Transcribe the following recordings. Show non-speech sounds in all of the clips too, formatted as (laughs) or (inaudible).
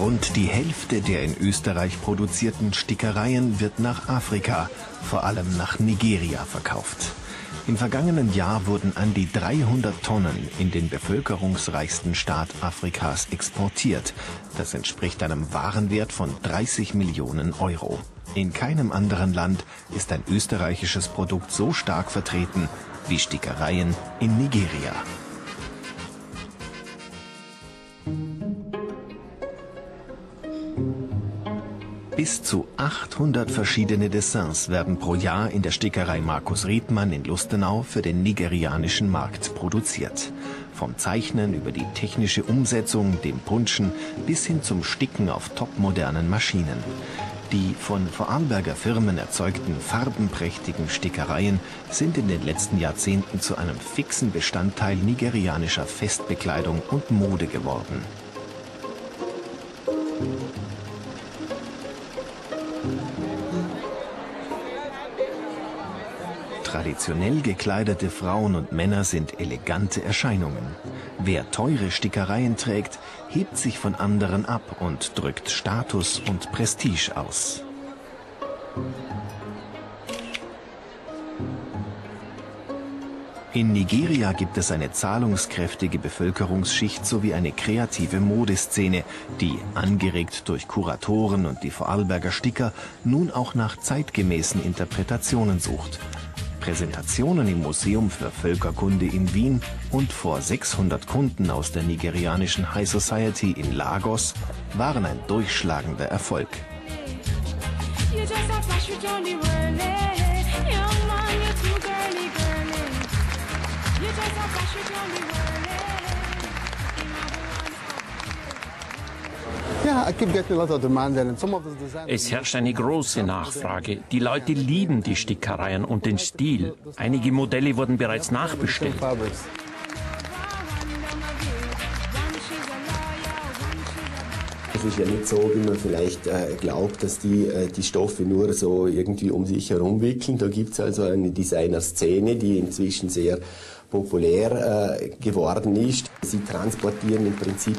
Rund die Hälfte der in Österreich produzierten Stickereien wird nach Afrika, vor allem nach Nigeria, verkauft. Im vergangenen Jahr wurden an die 300 Tonnen in den bevölkerungsreichsten Staat Afrikas exportiert. Das entspricht einem Warenwert von 30 Millionen Euro. In keinem anderen Land ist ein österreichisches Produkt so stark vertreten wie Stickereien in Nigeria. Bis zu 800 verschiedene Dessins werden pro Jahr in der Stickerei Markus Riedmann in Lustenau für den nigerianischen Markt produziert. Vom Zeichnen über die technische Umsetzung, dem Punschen bis hin zum Sticken auf topmodernen Maschinen. Die von Vorarlberger Firmen erzeugten farbenprächtigen Stickereien sind in den letzten Jahrzehnten zu einem fixen Bestandteil nigerianischer Festbekleidung und Mode geworden. Traditionell gekleidete Frauen und Männer sind elegante Erscheinungen. Wer teure Stickereien trägt, hebt sich von anderen ab und drückt Status und Prestige aus. In Nigeria gibt es eine zahlungskräftige Bevölkerungsschicht sowie eine kreative Modeszene, die, angeregt durch Kuratoren und die Vorarlberger Sticker, nun auch nach zeitgemäßen Interpretationen sucht. Präsentationen im Museum für Völkerkunde in Wien und vor 600 Kunden aus der nigerianischen High Society in Lagos waren ein durchschlagender Erfolg. Es herrscht eine große Nachfrage. Die Leute lieben die Stickereien und den Stil. Einige Modelle wurden bereits nachbestellt. Es ist ja nicht so, wie man vielleicht äh, glaubt, dass die äh, die Stoffe nur so irgendwie um sich herum wickeln. Da gibt es also eine Designer-Szene, die inzwischen sehr populär äh, geworden ist. Sie transportieren im Prinzip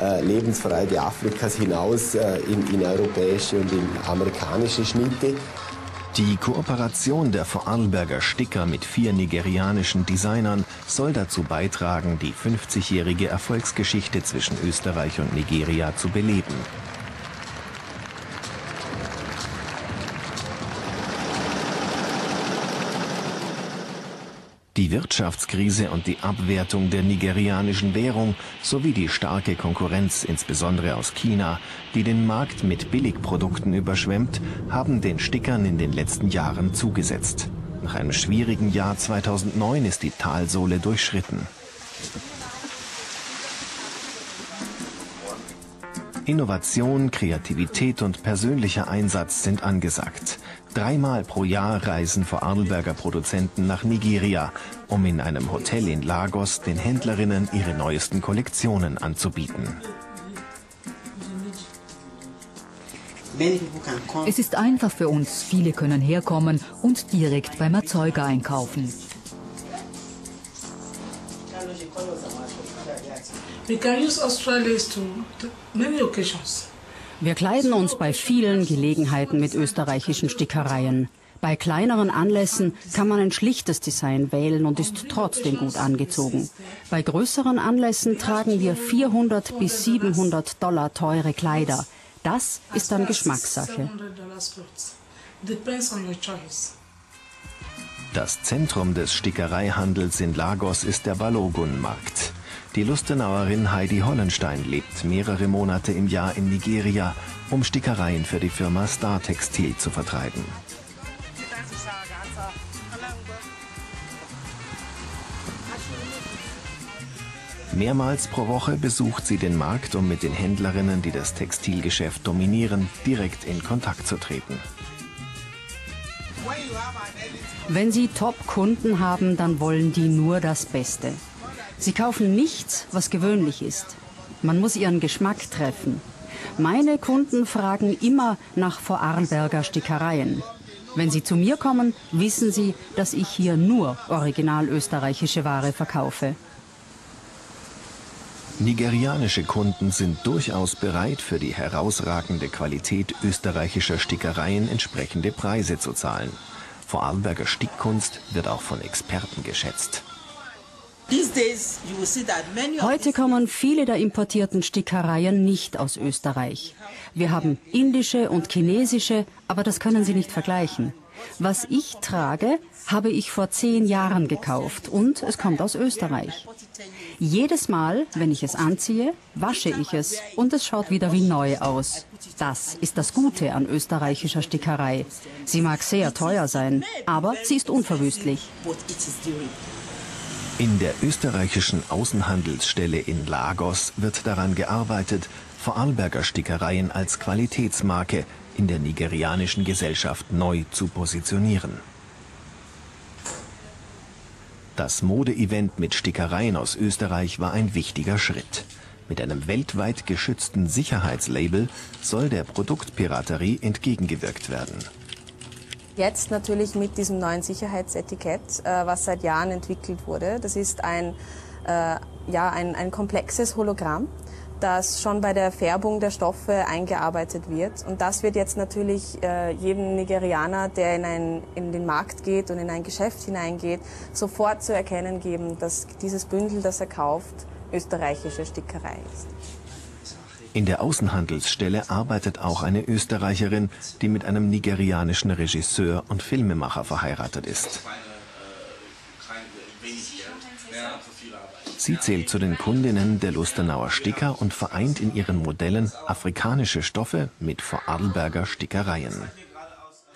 äh, Lebensfreude Afrikas hinaus äh, in, in europäische und in amerikanische Schnitte. Die Kooperation der Vorarlberger Sticker mit vier nigerianischen Designern soll dazu beitragen, die 50-jährige Erfolgsgeschichte zwischen Österreich und Nigeria zu beleben. Die Wirtschaftskrise und die Abwertung der nigerianischen Währung sowie die starke Konkurrenz, insbesondere aus China, die den Markt mit Billigprodukten überschwemmt, haben den Stickern in den letzten Jahren zugesetzt. Nach einem schwierigen Jahr 2009 ist die Talsohle durchschritten. Innovation, Kreativität und persönlicher Einsatz sind angesagt. Dreimal pro Jahr reisen Vorarlberger Produzenten nach Nigeria, um in einem Hotel in Lagos den Händlerinnen ihre neuesten Kollektionen anzubieten. Es ist einfach für uns. Viele können herkommen und direkt beim Erzeuger einkaufen. We can use Australis to many occasions. Wir kleiden uns bei vielen Gelegenheiten mit österreichischen Stickereien. Bei kleineren Anlässen kann man ein schlichtes Design wählen und ist trotzdem gut angezogen. Bei größeren Anlässen tragen wir 400 bis 700 Dollar teure Kleider. Das ist dann Geschmackssache. Das Zentrum des Stickereihandels in Lagos ist der Balogun-Markt. Die Lustenauerin Heidi Hollenstein lebt mehrere Monate im Jahr in Nigeria, um Stickereien für die Firma Star Textil zu vertreiben. Mehrmals pro Woche besucht sie den Markt, um mit den Händlerinnen, die das Textilgeschäft dominieren, direkt in Kontakt zu treten. Wenn Sie Top-Kunden haben, dann wollen die nur das Beste. Sie kaufen nichts, was gewöhnlich ist. Man muss ihren Geschmack treffen. Meine Kunden fragen immer nach Vorarlberger Stickereien. Wenn sie zu mir kommen, wissen sie, dass ich hier nur original österreichische Ware verkaufe. Nigerianische Kunden sind durchaus bereit, für die herausragende Qualität österreichischer Stickereien entsprechende Preise zu zahlen. Vorarlberger Stickkunst wird auch von Experten geschätzt. Heute kommen viele der importierten Stickereien nicht aus Österreich. Wir haben indische und chinesische, aber das können Sie nicht vergleichen. Was ich trage, habe ich vor zehn Jahren gekauft und es kommt aus Österreich. Jedes Mal, wenn ich es anziehe, wasche ich es und es schaut wieder wie neu aus. Das ist das Gute an österreichischer Stickerei. Sie mag sehr teuer sein, aber sie ist unverwüstlich. In der österreichischen Außenhandelsstelle in Lagos wird daran gearbeitet, Vorarlberger Stickereien als Qualitätsmarke in der nigerianischen Gesellschaft neu zu positionieren. Das Modeevent mit Stickereien aus Österreich war ein wichtiger Schritt. Mit einem weltweit geschützten Sicherheitslabel soll der Produktpiraterie entgegengewirkt werden. Jetzt natürlich mit diesem neuen Sicherheitsetikett, äh, was seit Jahren entwickelt wurde. Das ist ein, äh, ja, ein, ein komplexes Hologramm, das schon bei der Färbung der Stoffe eingearbeitet wird. Und das wird jetzt natürlich äh, jedem Nigerianer, der in, ein, in den Markt geht und in ein Geschäft hineingeht, sofort zu erkennen geben, dass dieses Bündel, das er kauft, österreichische Stickerei ist. In der Außenhandelsstelle arbeitet auch eine Österreicherin, die mit einem nigerianischen Regisseur und Filmemacher verheiratet ist. Sie zählt zu den Kundinnen der Lustenauer Sticker und vereint in ihren Modellen afrikanische Stoffe mit Vorarlberger Stickereien.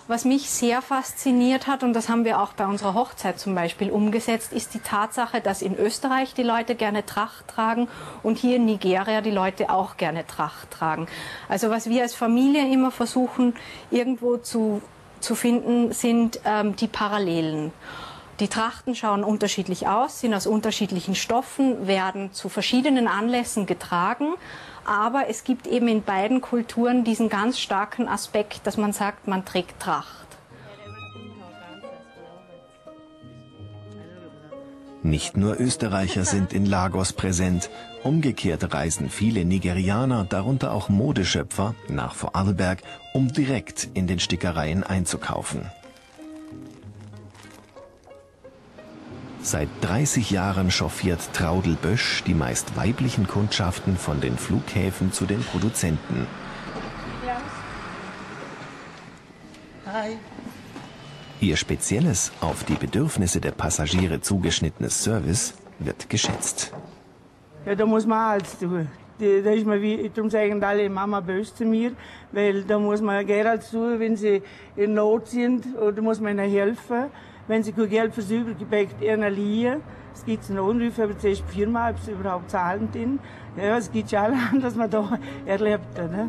Was mich sehr fasziniert hat, und das haben wir auch bei unserer Hochzeit zum Beispiel umgesetzt, ist die Tatsache, dass in Österreich die Leute gerne Tracht tragen und hier in Nigeria die Leute auch gerne Tracht tragen. Also was wir als Familie immer versuchen irgendwo zu, zu finden, sind ähm, die Parallelen. Die Trachten schauen unterschiedlich aus, sind aus unterschiedlichen Stoffen, werden zu verschiedenen Anlässen getragen. Aber es gibt eben in beiden Kulturen diesen ganz starken Aspekt, dass man sagt, man trägt Tracht. Nicht nur Österreicher sind in Lagos präsent. Umgekehrt reisen viele Nigerianer, darunter auch Modeschöpfer, nach Vorarlberg, um direkt in den Stickereien einzukaufen. Seit 30 Jahren chauffiert Traudel Bösch die meist weiblichen Kundschaften von den Flughäfen zu den Produzenten. Hi. Ihr spezielles, auf die Bedürfnisse der Passagiere zugeschnittenes Service wird geschätzt. Ja, da muss man alles tun. Da ist man wie, darum sagen alle Mama böse zu mir, weil da muss man gerne tun, wenn sie in Not sind, oder muss man ihnen helfen wenn sie kein Geld fürs Übergepäck liehen. Es gibt einen Anruf, aber zuerst viermal, ob sie überhaupt zahlen den. Ja, es gibt ja alle dass man da erlebt. Ne?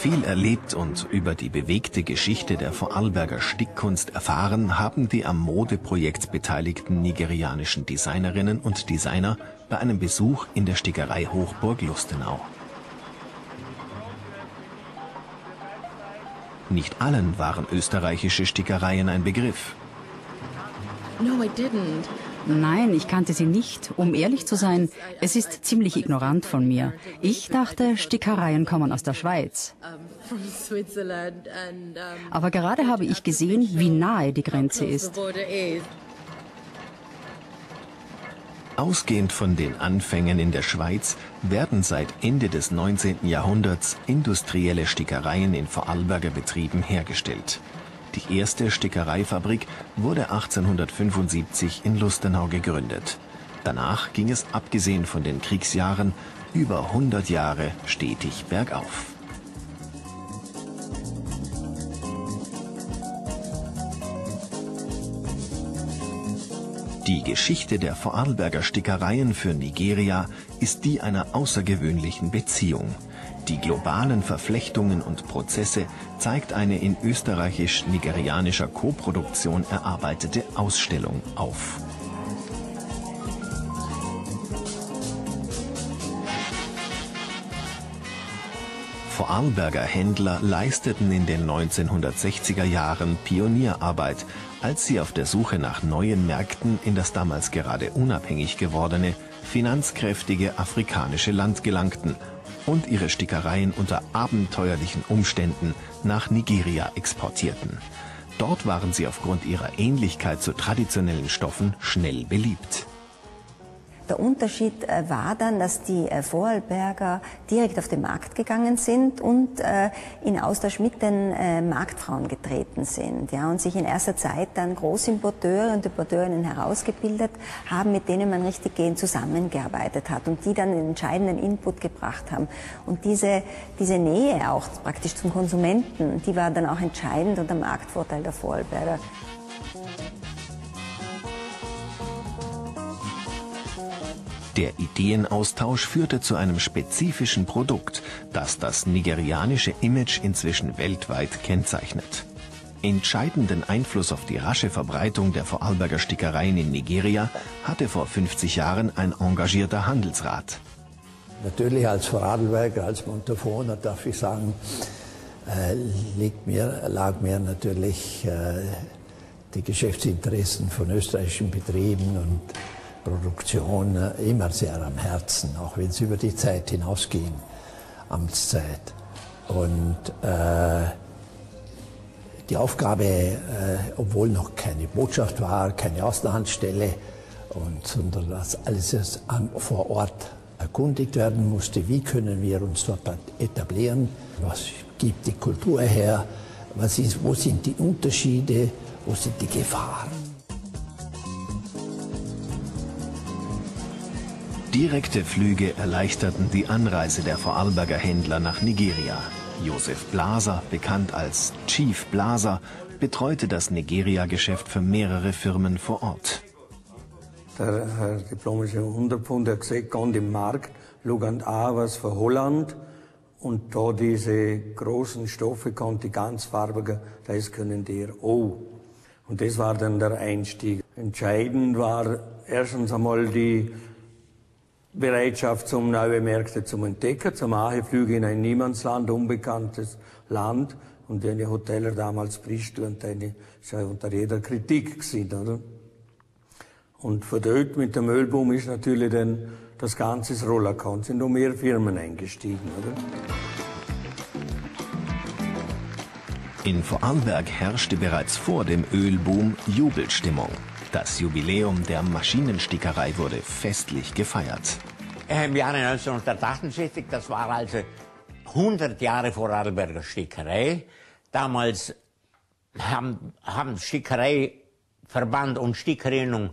Viel erlebt und über die bewegte Geschichte der Vorarlberger Stickkunst erfahren haben die am Modeprojekt beteiligten nigerianischen Designerinnen und Designer bei einem Besuch in der Stickerei Hochburg Lustenau. Nicht allen waren österreichische Stickereien ein Begriff. No, I didn't. Nein, ich kannte sie nicht. Um ehrlich zu sein, es ist ziemlich ignorant von mir. Ich dachte, Stickereien kommen aus der Schweiz. Aber gerade habe ich gesehen, wie nahe die Grenze ist. Ausgehend von den Anfängen in der Schweiz werden seit Ende des 19. Jahrhunderts industrielle Stickereien in Vorarlberger Betrieben hergestellt. Die erste Stickereifabrik wurde 1875 in Lustenau gegründet. Danach ging es, abgesehen von den Kriegsjahren, über 100 Jahre stetig bergauf. Die Geschichte der Vorarlberger Stickereien für Nigeria ist die einer außergewöhnlichen Beziehung. Die globalen Verflechtungen und Prozesse zeigt eine in österreichisch-nigerianischer Koproduktion erarbeitete Ausstellung auf. Vorarlberger Händler leisteten in den 1960er Jahren Pionierarbeit, als sie auf der Suche nach neuen Märkten in das damals gerade unabhängig gewordene, finanzkräftige afrikanische Land gelangten und ihre Stickereien unter abenteuerlichen Umständen nach Nigeria exportierten. Dort waren sie aufgrund ihrer Ähnlichkeit zu traditionellen Stoffen schnell beliebt. Der Unterschied äh, war dann, dass die äh, Vorarlberger direkt auf den Markt gegangen sind und äh, in Austausch mit den Marktfrauen getreten sind. Ja, und sich in erster Zeit dann Großimporteure und Importeurinnen herausgebildet haben, mit denen man richtig gehend zusammengearbeitet hat und die dann den entscheidenden Input gebracht haben. Und diese, diese Nähe auch praktisch zum Konsumenten, die war dann auch entscheidend und der Marktvorteil der Vorarlberger. Der Ideenaustausch führte zu einem spezifischen Produkt, das das nigerianische Image inzwischen weltweit kennzeichnet. Entscheidenden Einfluss auf die rasche Verbreitung der Vorarlberger Stickereien in Nigeria hatte vor 50 Jahren ein engagierter Handelsrat. Natürlich als Vorarlberger, als Montafoner darf ich sagen, äh, mir, lag mir natürlich äh, die Geschäftsinteressen von österreichischen Betrieben und Produktion immer sehr am Herzen, auch wenn es über die Zeit hinausging, Amtszeit. Und äh, die Aufgabe, äh, obwohl noch keine Botschaft war, keine Außenhandstelle, und, sondern dass alles an, vor Ort erkundigt werden musste, wie können wir uns dort etablieren, was gibt die Kultur her, was ist, wo sind die Unterschiede, wo sind die Gefahren. Direkte Flüge erleichterten die Anreise der Vorarlberger Händler nach Nigeria. Josef Blaser, bekannt als Chief Blaser, betreute das Nigeria-Geschäft für mehrere Firmen vor Ort. Der Herr diplomische Unterpfund hat gesagt, an dem Markt lugand auch was für Holland und da diese großen Stoffe konnte ganz farbiger, das können der auch. Und das war dann der Einstieg. Entscheidend war erstens einmal die Bereitschaft, um neue Märkte zu entdecken. Zum Flüge in ein Niemandsland, unbekanntes Land. Und wenn die Hoteller damals bricht und eine, ist ja unter jeder Kritik gewesen, oder? Und von dort mit dem Ölboom ist natürlich dann das ganze Rollerkon, sind noch mehr Firmen eingestiegen, oder? In Vorarlberg herrschte bereits vor dem Ölboom Jubelstimmung. Das Jubiläum der Maschinenstickerei wurde festlich gefeiert. Im Jahre 1968, das war also 100 Jahre Vorarlberger Stickerei. Damals haben, haben Stickereiverband und Stickerinnung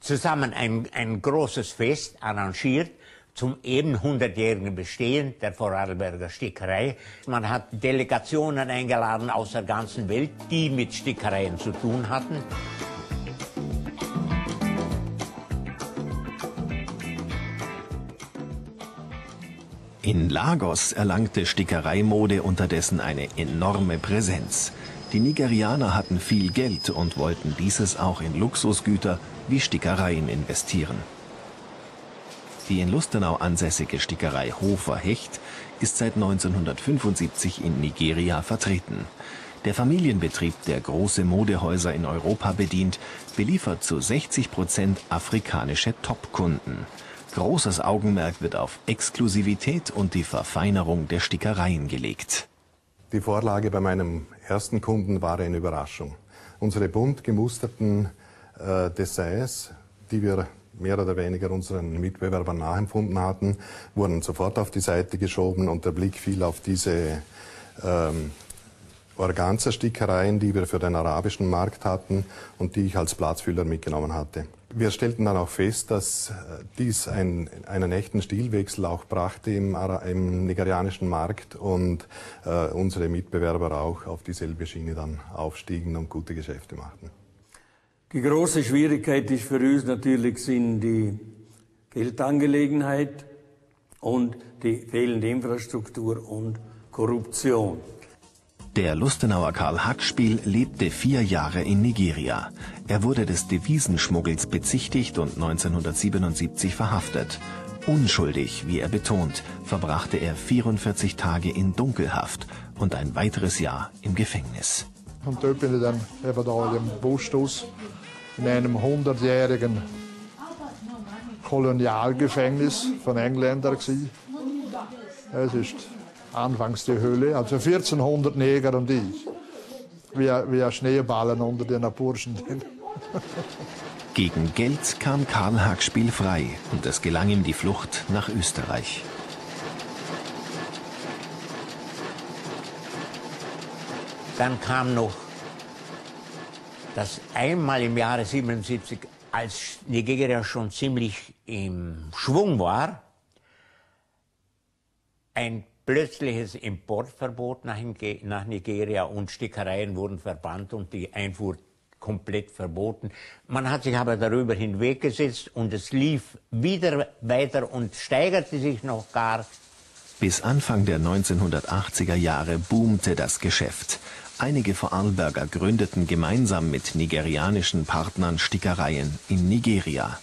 zusammen ein, ein großes Fest arrangiert zum eben 100-jährigen Bestehen der Vorarlberger Stickerei. Man hat Delegationen eingeladen aus der ganzen Welt, die mit Stickereien zu tun hatten. In Lagos erlangte Stickereimode unterdessen eine enorme Präsenz. Die Nigerianer hatten viel Geld und wollten dieses auch in Luxusgüter wie Stickereien investieren. Die in Lustenau ansässige Stickerei Hofer Hecht ist seit 1975 in Nigeria vertreten. Der Familienbetrieb, der große Modehäuser in Europa bedient, beliefert zu 60 Prozent afrikanische Topkunden. Großes Augenmerk wird auf Exklusivität und die Verfeinerung der Stickereien gelegt. Die Vorlage bei meinem ersten Kunden war eine Überraschung. Unsere bunt gemusterten äh, Designs, die wir mehr oder weniger unseren Mitbewerbern nachempfunden hatten, wurden sofort auf die Seite geschoben und der Blick fiel auf diese ähm, Organza-Stickereien, die wir für den arabischen Markt hatten und die ich als Platzfüller mitgenommen hatte. Wir stellten dann auch fest, dass äh, dies ein, einen echten Stilwechsel auch brachte im, im nigerianischen Markt und äh, unsere Mitbewerber auch auf dieselbe Schiene dann aufstiegen und gute Geschäfte machten. Die große Schwierigkeit ist für uns natürlich sind die Geldangelegenheit und die fehlende Infrastruktur und Korruption. Der Lustenauer Karl Hackspiel lebte vier Jahre in Nigeria. Er wurde des Devisenschmuggels bezichtigt und 1977 verhaftet. Unschuldig, wie er betont, verbrachte er 44 Tage in Dunkelhaft und ein weiteres Jahr im Gefängnis. Und dort bin ich dann eben da im Bustus in einem hundertjährigen Kolonialgefängnis von Engländern. Es ist anfangs die Höhle, also 1400 Neger und ich. Wie, wie ein Schneeballen unter den Burschen. (laughs) Gegen Geld kam Karl Haag spielfrei und es gelang ihm die Flucht nach Österreich. Dann kam noch das einmal im Jahre 77, als Nigeria schon ziemlich im Schwung war, ein plötzliches Importverbot nach, Nigeria und Stickereien wurden verbannt und die Einfuhr komplett verboten. Man hat sich aber darüber hinweggesetzt und es lief wieder weiter und steigerte sich noch gar. Bis Anfang der 1980er Jahre boomte das Geschäft. Einige Vorarlberger gründeten gemeinsam mit nigerianischen Partnern Stickereien in Nigeria.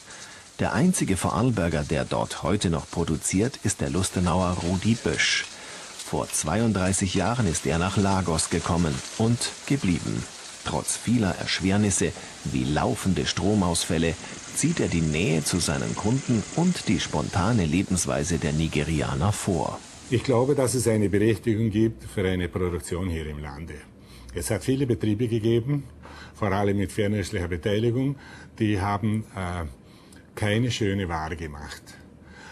Der einzige Vorarlberger, der dort heute noch produziert, ist der Lustenauer Rudi Bösch. Vor 32 Jahren ist er nach Lagos gekommen und geblieben. Trotz vieler Erschwernisse wie laufende Stromausfälle zieht er die Nähe zu seinen Kunden und die spontane Lebensweise der Nigerianer vor. Ich glaube, dass es eine Berechtigung gibt für eine Produktion hier im Lande. Es hat viele Betriebe gegeben, vor allem mit fernöstlicher Beteiligung, die haben äh, keine schöne Ware gemacht.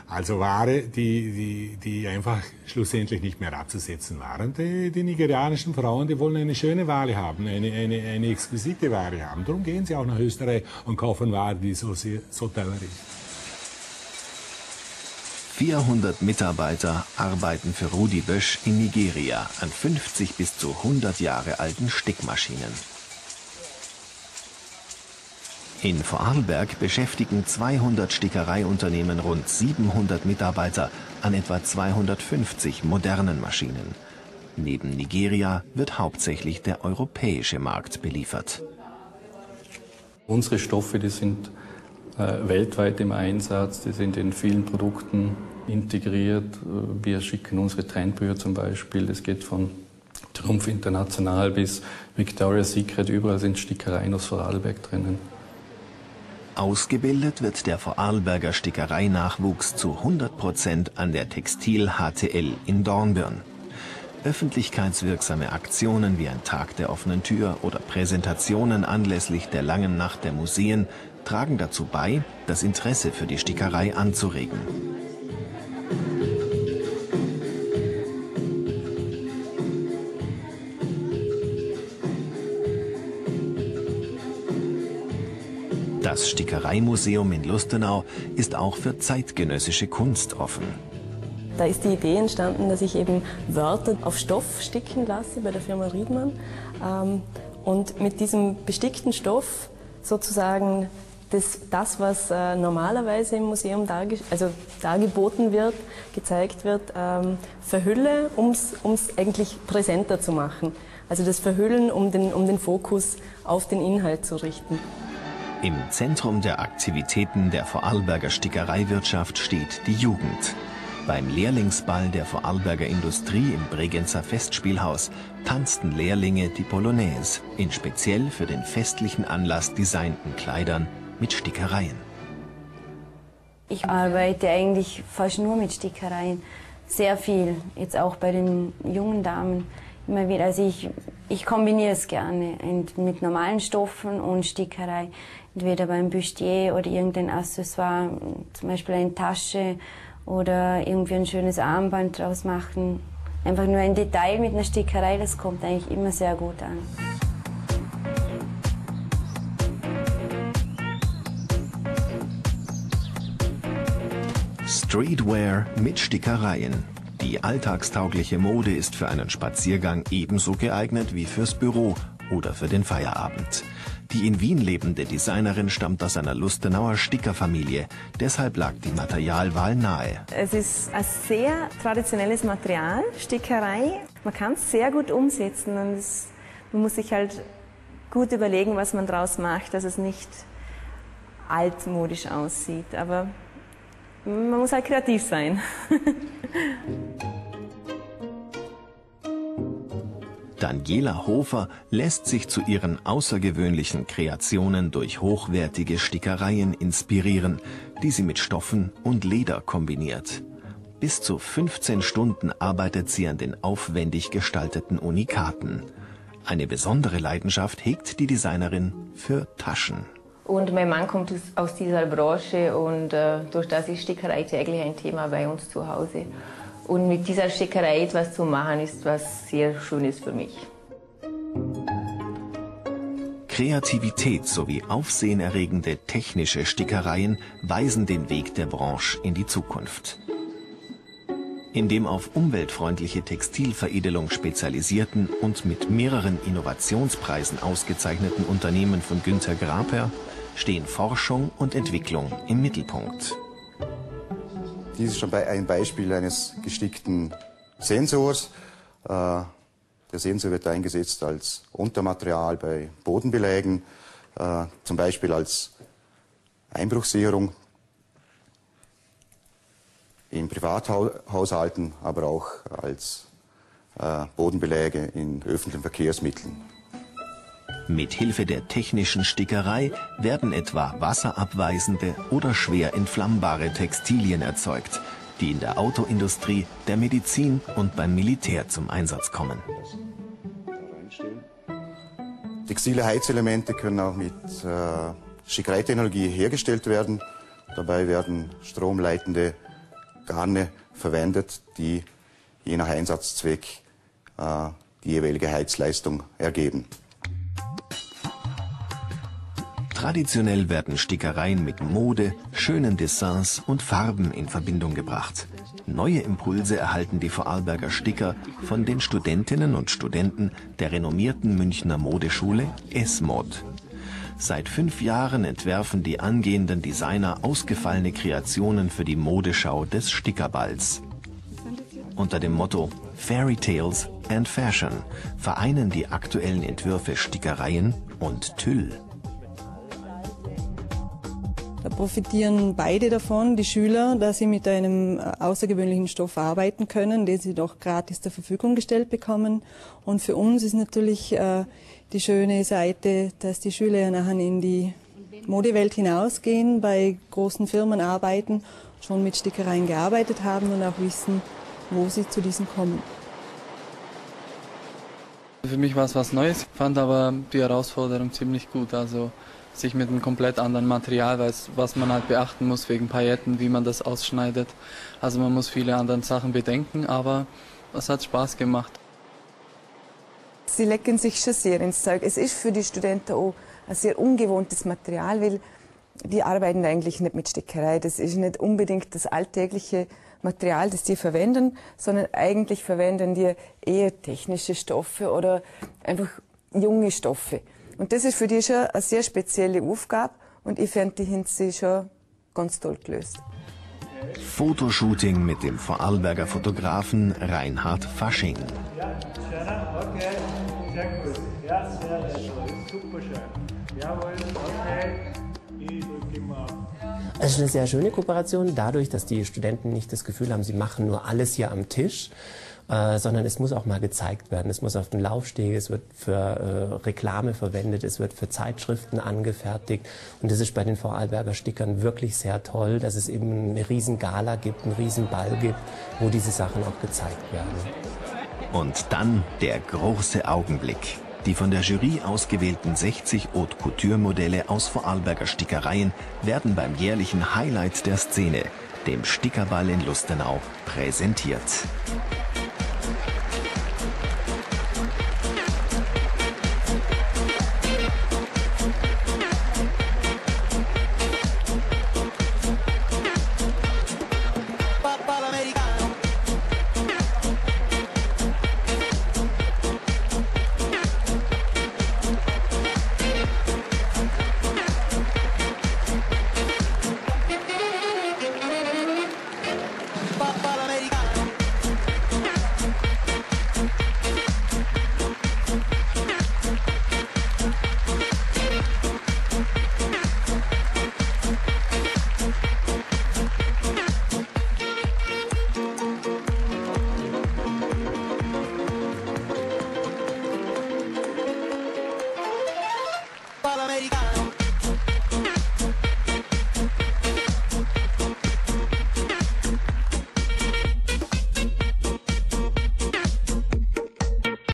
Also Ware, die, die, die einfach schlussendlich nicht mehr abzusetzen waren. Die, die nigerianischen Frauen, die wollen eine schöne Ware haben, eine, eine, eine exquisite Ware haben. Darum gehen sie auch nach Österreich und kaufen Ware, die so, so teuer ist. 400 Mitarbeiter arbeiten für Rudi Bösch in Nigeria an 50 bis zu 100 Jahre alten Stickmaschinen. In Vorarlberg beschäftigen 200 Stickereiunternehmen rund 700 Mitarbeiter an etwa 250 modernen Maschinen. Neben Nigeria wird hauptsächlich der europäische Markt beliefert. Unsere Stoffe, die sind äh, weltweit im Einsatz. Die sind in vielen Produkten integriert. Äh, wir schicken unsere Trendbücher zum Beispiel. Das geht von Trumpf International bis Victoria's Secret. Überall sind Stickereien aus Vorarlberg drinnen. Ausgebildet wird der Vorarlberger Stickereinachwuchs zu 100 Prozent an der Textil HTL in Dornbirn. Öffentlichkeitswirksame Aktionen wie ein Tag der offenen Tür oder Präsentationen anlässlich der langen Nacht der Museen tragen dazu bei, das Interesse für die Stickerei anzuregen. Das Stickereimuseum in Lustenau ist auch für zeitgenössische Kunst offen. Da ist die Idee entstanden, dass ich eben Wörter auf Stoff sticken lasse bei der Firma Riedmann ähm, und mit diesem bestickten Stoff sozusagen das, das was äh, normalerweise im Museum darge also dargeboten wird, gezeigt wird, ähm, verhülle, um es eigentlich präsenter zu machen. Also das Verhüllen, um den, um den Fokus auf den Inhalt zu richten. Im Zentrum der Aktivitäten der Vorarlberger Stickereiwirtschaft steht die Jugend. Beim Lehrlingsball der Vorarlberger Industrie im Bregenzer Festspielhaus tanzten Lehrlinge die Polonaise in speziell für den festlichen Anlass designten Kleidern mit Stickereien. Ich arbeite eigentlich fast nur mit Stickereien. Sehr viel, jetzt auch bei den jungen Damen. Immer wieder. Also ich, ich kombiniere es gerne mit normalen Stoffen und Stickerei. Entweder beim Bustier oder irgendein Accessoire, zum Beispiel eine Tasche oder irgendwie ein schönes Armband draus machen. Einfach nur ein Detail mit einer Stickerei, das kommt eigentlich immer sehr gut an. Streetwear mit Stickereien. Die alltagstaugliche Mode ist für einen Spaziergang ebenso geeignet wie fürs Büro oder für den Feierabend. Die in Wien lebende Designerin stammt aus einer Lustenauer Stickerfamilie. Deshalb lag die Materialwahl nahe. Es ist ein sehr traditionelles Material, Stickerei. Man kann es sehr gut umsetzen und es, man muss sich halt gut überlegen, was man daraus macht, dass es nicht altmodisch aussieht. Aber man muss halt kreativ sein. Daniela Hofer lässt sich zu ihren außergewöhnlichen Kreationen durch hochwertige Stickereien inspirieren, die sie mit Stoffen und Leder kombiniert. Bis zu 15 Stunden arbeitet sie an den aufwendig gestalteten Unikaten. Eine besondere Leidenschaft hegt die Designerin für Taschen. Und mein Mann kommt aus dieser Branche und äh, durch das ist Stickerei täglich ein Thema bei uns zu Hause. Und mit dieser Stickerei etwas zu machen, ist was sehr Schönes für mich. Kreativität sowie aufsehenerregende technische Stickereien weisen den Weg der Branche in die Zukunft. In dem auf umweltfreundliche Textilveredelung spezialisierten und mit mehreren Innovationspreisen ausgezeichneten Unternehmen von Günter Graper stehen Forschung und Entwicklung im Mittelpunkt. Dies ist schon ein Beispiel eines gestickten Sensors. Äh, der Sensor wird eingesetzt als Untermaterial bei Bodenbelägen, äh, zum Beispiel als Einbruchsicherung in Privathaushalten, aber auch als äh, Bodenbeläge in öffentlichen Verkehrsmitteln. Mit Hilfe der technischen Stickerei werden etwa wasserabweisende oder schwer entflammbare Textilien erzeugt, die in der Autoindustrie, der Medizin und beim Militär zum Einsatz kommen. Textile Heizelemente können auch mit äh, Stickereitechnologie hergestellt werden. Dabei werden stromleitende Garne verwendet, die je nach Einsatzzweck äh, die jeweilige Heizleistung ergeben. Traditionell werden Stickereien mit Mode, schönen Dessins und Farben in Verbindung gebracht. Neue Impulse erhalten die Vorarlberger Sticker von den Studentinnen und Studenten der renommierten Münchner Modeschule S-Mod. Seit fünf Jahren entwerfen die angehenden Designer ausgefallene Kreationen für die Modeschau des Stickerballs. Unter dem Motto Fairy Tales and Fashion vereinen die aktuellen Entwürfe Stickereien und Tüll. Da profitieren beide davon, die Schüler, dass sie mit einem äh, außergewöhnlichen Stoff arbeiten können, den sie doch gratis zur Verfügung gestellt bekommen. Und für uns ist natürlich äh, die schöne Seite, dass die Schüler nachher in die Modewelt hinausgehen, bei großen Firmen arbeiten, schon mit Stickereien gearbeitet haben und auch wissen, wo sie zu diesen kommen. Für mich war es was Neues, fand aber die Herausforderung ziemlich gut. Also sich mit einem komplett anderen Material, weiß, was man halt beachten muss wegen Pailletten, wie man das ausschneidet. Also man muss viele andere Sachen bedenken, aber es hat Spaß gemacht. Sie lecken sich schon sehr ins Zeug. Es ist für die Studenten auch ein sehr ungewohntes Material, weil die arbeiten eigentlich nicht mit Stickerei. Das ist nicht unbedingt das alltägliche Material, das die verwenden, sondern eigentlich verwenden die eher technische Stoffe oder einfach junge Stoffe. Und das ist für die schon eine sehr spezielle Aufgabe und ich fände die Hinze schon ganz toll gelöst. Fotoshooting mit dem Vorarlberger Fotografen Reinhard Fasching. Ja, okay, sehr gut. Ja, es ist eine sehr schöne Kooperation, dadurch, dass die Studenten nicht das Gefühl haben, sie machen nur alles hier am Tisch, äh, sondern es muss auch mal gezeigt werden. Es muss auf den Laufsteg, es wird für äh, Reklame verwendet, es wird für Zeitschriften angefertigt. Und das ist bei den Vorarlberger Stickern wirklich sehr toll, dass es eben eine riesen Gala gibt, einen riesen Ball gibt, wo diese Sachen auch gezeigt werden. Und dann der große Augenblick. Die von der Jury ausgewählten 60 Haute Couture Modelle aus Vorarlberger Stickereien werden beim jährlichen Highlight der Szene, dem Stickerball in Lustenau, präsentiert.